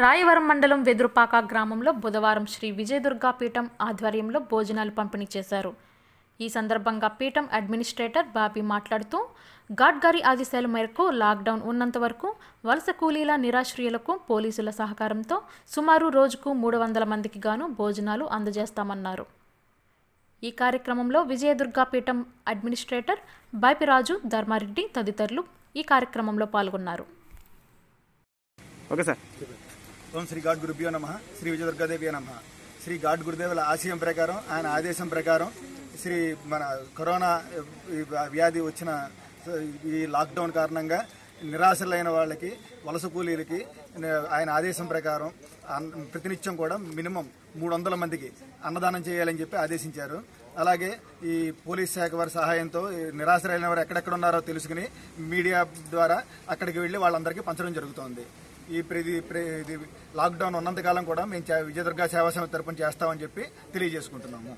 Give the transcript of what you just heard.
రాయవరం మండలం వెదురుపాక గ్రామంలో బుధవారం శ్రీ విజయదుర్గా పీఠం ఆధ్వర్యంలో భోజనాలు పంపిణీ చేశారు. ఈ సందర్భంగా పీఠం అడ్మినిస్ట్రేటర్ బాబీ మాట్లాడుతూ గాడ్గారి ఆదేశాల మేరకు లాక్డౌన్ ఉన్నంత వరకు వలస కూలీల నిరాశ్రయులకు పోలీసుల సహకారంతో సుమారు రోజుకు మూడు వందల మందికి గాను భోజనాలు అందజేస్తామన్నారు. ఈ కార్యక్రమంలో విజయదుర్గా పీఠం అడ్మినిస్ట్రేటర్ బాపిరాజు ధర్మారెడ్డి తదితరులు ఈ కార్యక్రమంలో పాల్గొన్నారు. Okay sir. ఓం శ్రీ గాడ్ గురుభ్యో నమ. శ్రీ విజయదుర్గాదేవి నమ. శ్రీ గాడ్ గురుదేవుల ఆశయం ప్రకారం ఆయన ఆదేశం ప్రకారం శ్రీ మన కరోనా ఈ వ్యాధి వచ్చిన ఈ లాక్డౌన్ కారణంగా నిరాశలైన వాళ్ళకి వలస కూలీలకి ఆయన ఆదేశం ప్రకారం ప్రతినిత్యం కూడా మినిమం మూడు వందల మందికి అన్నదానం చేయాలని చెప్పి ఆదేశించారు. అలాగే ఈ పోలీస్ శాఖ వారి సహాయంతో నిరాశలైన వారు ఎక్కడెక్కడ ఉన్నారో తెలుసుకుని మీడియా ద్వారా అక్కడికి వెళ్ళి వాళ్ళందరికీ పంచడం జరుగుతోంది. ఈ ప్రతి ప్ర- ఇది లాక్డౌన్ ఉన్నంతకాలం కూడా మేము చే- విజయదుర్గ సేవా సమితి తరపున చేస్తామని చెప్పి తెలియజేసుకుంటున్నాము.